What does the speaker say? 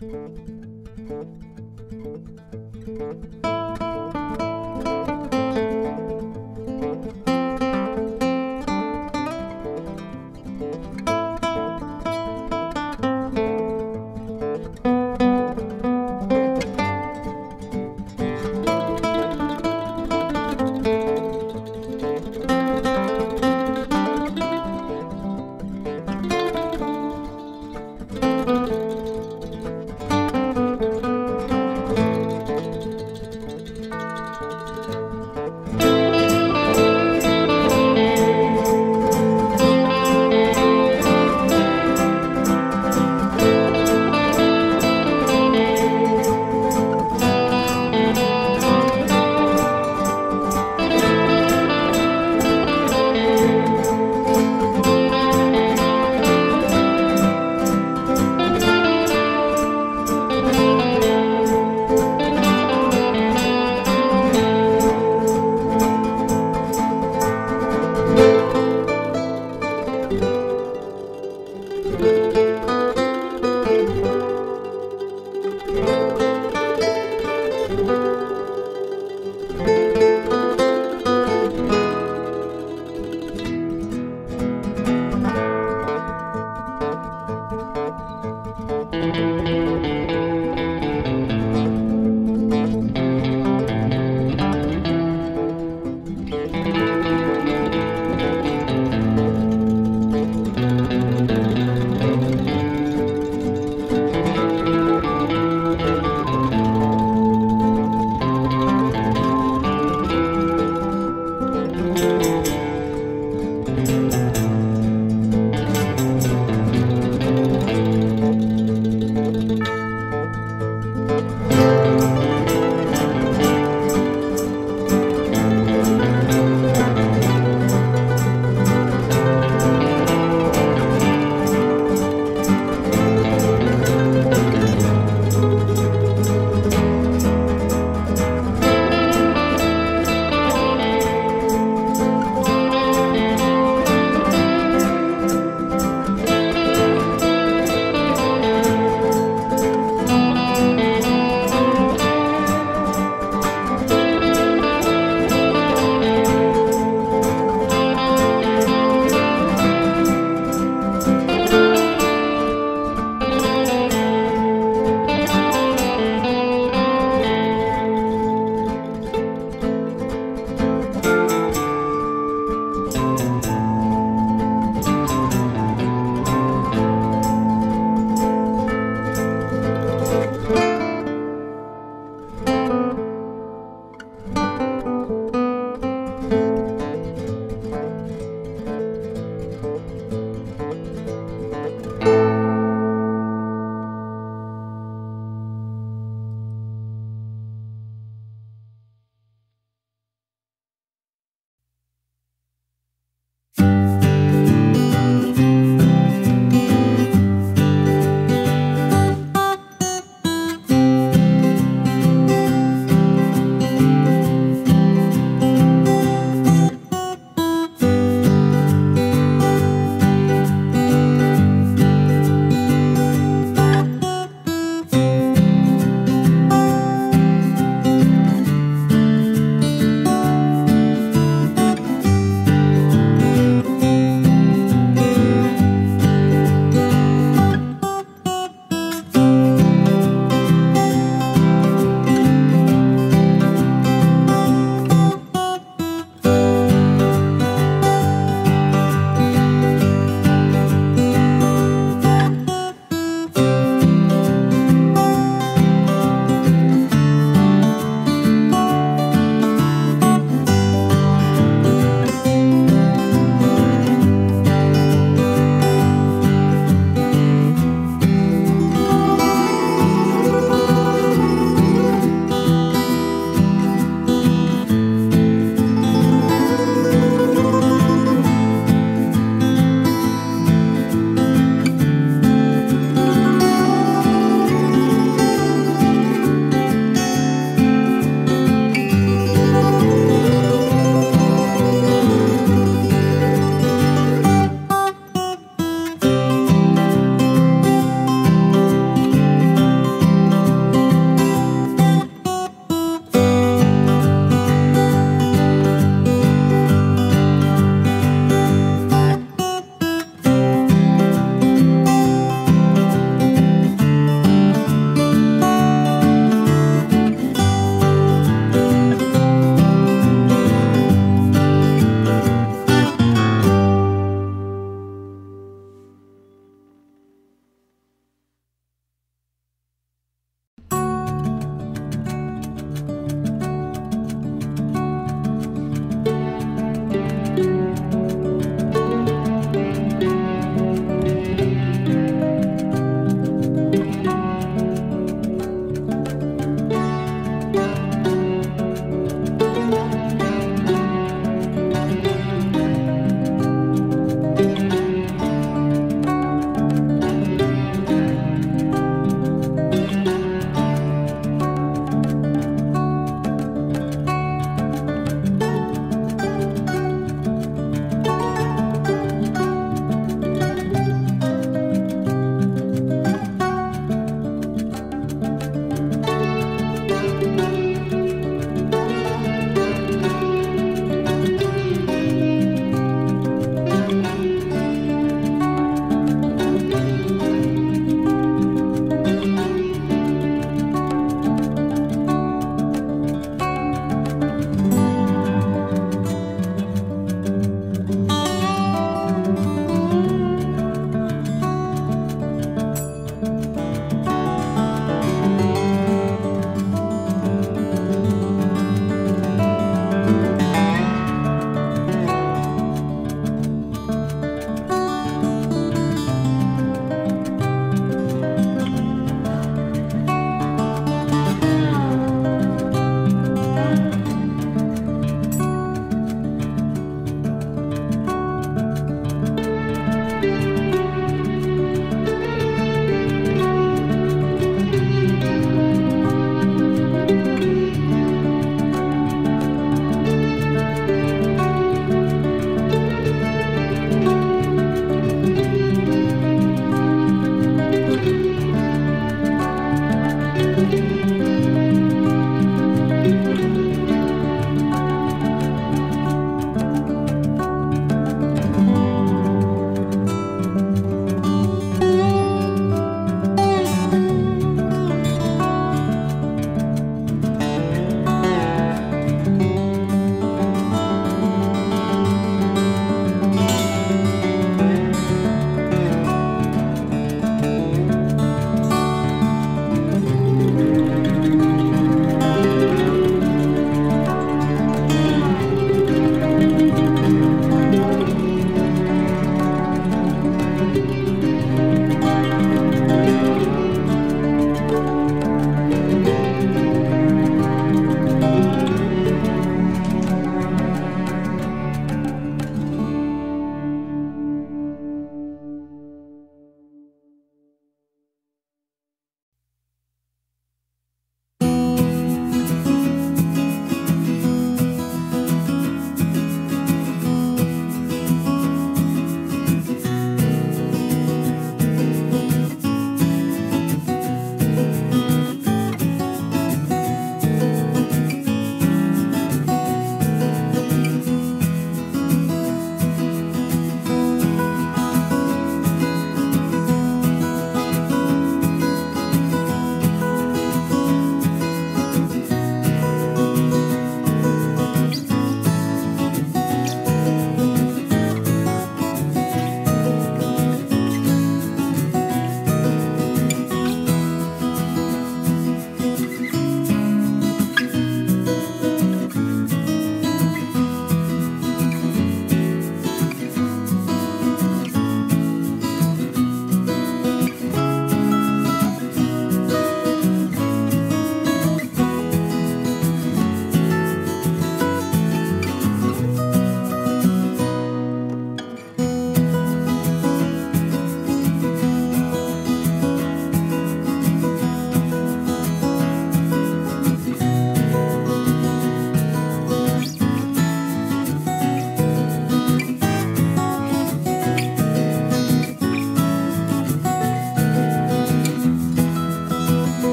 Música